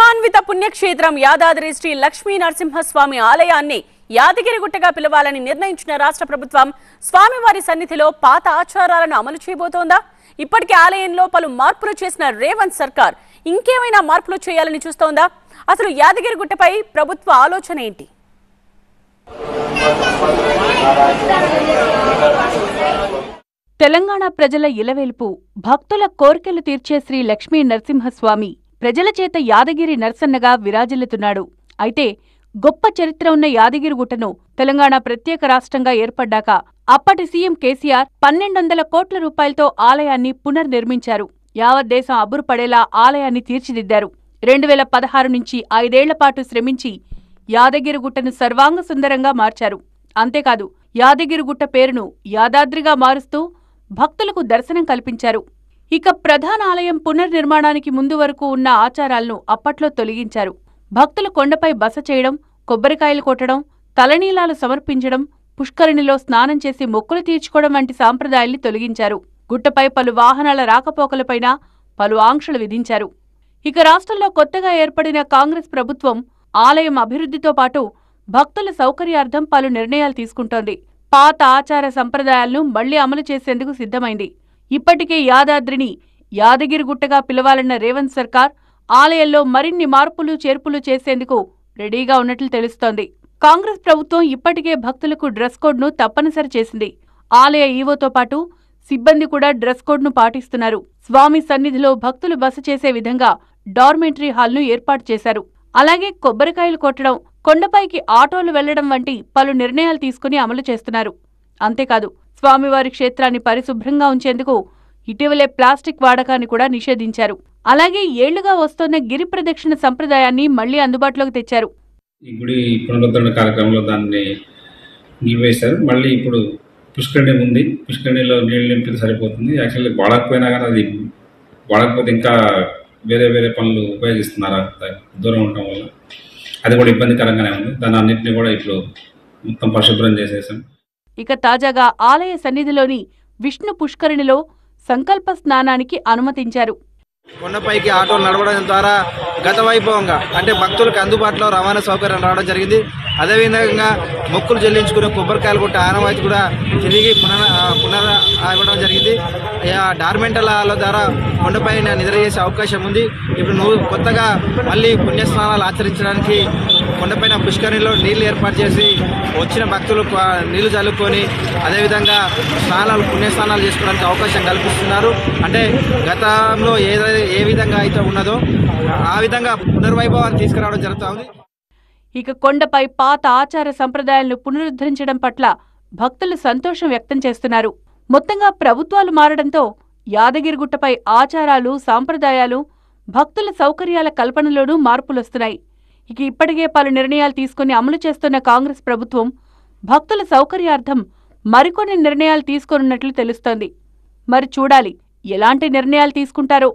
మహిమాన్విత పుణ్యక్షేత్రం యాదాద్రి శ్రీ లక్ష్మీ నరసింహస్వామి ఆలయాన్ని యాదగిరిగుట్టగా పిలవాలని నిర్ణయించిన రాష్ట్ర ప్రభుత్వం స్వామివారి సన్నిధిలో పాత ఆచారాలను అమలు చేయబోతోందా? ఇప్పటికే ఆలయంలో పలు మార్పులు చేసిన రేవంత్ సర్కార్ ఇంకేమైనా మార్పులు చేయాలని చూస్తోందా? అసలు యాదగిరిగుట్టపై ప్రభుత్వ ఆలోచన ఏంటి? తెలంగాణ ప్రజల ఇలవేల్పు భక్తుల కోరికలు తీర్చే శ్రీ లక్ష్మీ నరసింహస్వామి ప్రజల చేత యాదగిరి నరసన్నగా విరాజిల్లుతున్నాడు. అయితే గొప్ప చరిత్ర ఉన్న యాదగిరిగుట్టను తెలంగాణ ప్రత్యేక రాష్ట్రంగా ఏర్పడ్డాక అప్పటి సీఎం కేసీఆర్ పన్నెండొందల కోట్ల రూపాయలతో ఆలయాన్ని పునర్నిర్మించారు. యావత్ దేశం అబ్బురుపడేలా ఆలయాన్ని తీర్చిదిద్దారు. రెండు వేల పదహారు నుంచి ఐదేళ్ళపాటు శ్రమించి యాదగిరిగుట్టను సర్వాంగ సుందరంగా మార్చారు. అంతేకాదు యాదగిరిగుట్ట పేరును యాదాద్రిగా మారుస్తూ భక్తులకు దర్శనం కల్పించారు. ఇక ప్రధాన ఆలయం పునర్నిర్మాణానికి ముందు వరకు ఉన్న ఆచారాలను అప్పట్లో తొలగించారు. భక్తులు కొండపై బస చేయడం కొబ్బరికాయలు కొట్టడం తలనీలాలు సమర్పించడం పుష్కరిణిలో స్నానం చేసి మొక్కులు తీర్చుకోవడం వంటి సాంప్రదాయాల్ని తొలగించారు. గుట్టపై పలు వాహనాల రాకపోకలపైన పలు ఆంక్షలు విధించారు. ఇక రాష్ట్రంలో కొత్తగా ఏర్పడిన కాంగ్రెస్ ప్రభుత్వం ఆలయం అభివృద్ధితో పాటు భక్తుల సౌకర్యార్థం పలు నిర్ణయాలు తీసుకుంటోంది. పాత ఆచార సంప్రదాయాలను మళ్ళీ అమలు చేసేందుకు సిద్ధమైంది. ఇప్పటికే యాదాద్రిని యాదగిరిగుట్టగా పిలవాలన్న రేవంత్ సర్కార్ ఆలయంలో మరిన్ని మార్పులు చేర్పులు చేసేందుకు రెడీగా ఉన్నట్లు తెలుస్తోంది. కాంగ్రెస్ ప్రభుత్వం ఇప్పటికే భక్తులకు డ్రెస్ కోడ్ను తప్పనిసరి చేసింది. ఆలయ ఈవోతో పాటు సిబ్బంది కూడా డ్రెస్ కోడ్ను పాటిస్తున్నారు. స్వామి సన్నిధిలో భక్తులు బస చేసే విధంగా డార్మెంటరీ హాల్ను ఏర్పాటు చేశారు. అలాగే కొబ్బరికాయలు కొట్టడం కొండపైకి ఆటోలు వెళ్ళడం వంటి పలు నిర్ణయాలు తీసుకుని అమలు చేస్తున్నారు. అంతేకాదు స్వామివారి క్షేత్రాన్ని పరిశుభ్రంగా ఉంచేందుకు ఇటీవలే ప్లాస్టిక్ వాడకాన్ని కూడా నిషేధించారు. అలాగే ఏళ్ళుగా వస్తున్న గిరి ప్రదక్షిణ సంప్రదాయాన్ని మళ్ళీ అందుబాటులోకి తెచ్చారు. ఈ గుడి పునరుద్ధరణ కార్యక్రమంలో దాన్ని నిలివేశారు మళ్ళీ ఇప్పుడు పుష్కరిణి ఉంది. పుష్కరిణిలో నీళ్ళు నింపితే సరిపోతుంది. యాక్చువల్లీ వాడకపోయినా కానీ అది వాడకపోతే ఇంకా వేరే వేరే పనులు ఉపయోగిస్తున్నారు? అంత దూరం ఉండటం వల్ల. అది కూడా ఇబ్బందికరంగానే ఉంది. దాన్ని అన్నింటినీ కూడా ఇప్పుడు మొత్తం పరిశుభ్రం చేసేసాం. ఇక తాజాగా ఆలయ సన్నిధిలోని విష్ణు పుష్కరిణిలో సంకల్ప స్నానానికి అనుమతించారు. కొండపైకి ఆటోలు నడవడం ద్వారా గత వైభవంగా అంటే భక్తులకు అందుబాటులో రవాణా సౌకర్యం రావడం జరిగింది. అదేవిధంగా మొక్కులు చెల్లించుకునే కొబ్బరికాయలు కొట్టే ఆనవాయితీ కూడా తిరిగి పునర పునర ఇవ్వడం జరిగింది. డార్మెంటల ద్వారా కొండపైన నిద్ర చేసే అవకాశం ఉంది. ఇప్పుడు నువ్వు కొత్తగా మళ్ళీ పుణ్యస్నానాలు ఆచరించడానికి కొండపైన పుష్కరిణిలో నీళ్ళు ఏర్పాటు చేసి వచ్చిన భక్తులు నీళ్ళు చల్లుకొని అదేవిధంగా స్నానాలు పుణ్యస్నానాలు చేసుకోవడానికి అవకాశం కల్పిస్తున్నారు. అంటే గతంలో ఏ ఏ విధంగా అయితే ఉన్నదో ఆ విధంగా పునర్వైభవాన్ని తీసుకురావడం జరుగుతుంది. ఇక కొండపై పాత ఆచార సంప్రదాయాలను పునరుద్ధరించడం పట్ల భక్తులు సంతోషం వ్యక్తం చేస్తున్నారు. మొత్తంగా ప్రభుత్వాలు మారడంతో యాదగిరిగుట్టపై ఆచారాలు సాంప్రదాయాలు భక్తుల సౌకర్యాల కల్పనలోనూ మార్పులొస్తున్నాయి. ఇక ఇప్పటికే పలు నిర్ణయాలు తీసుకుని అమలు చేస్తున్న కాంగ్రెస్ ప్రభుత్వం భక్తుల సౌకర్యార్థం మరికొన్ని నిర్ణయాలు తీసుకోనున్నట్లు తెలుస్తోంది. మరి చూడాలి ఎలాంటి నిర్ణయాలు తీసుకుంటారో.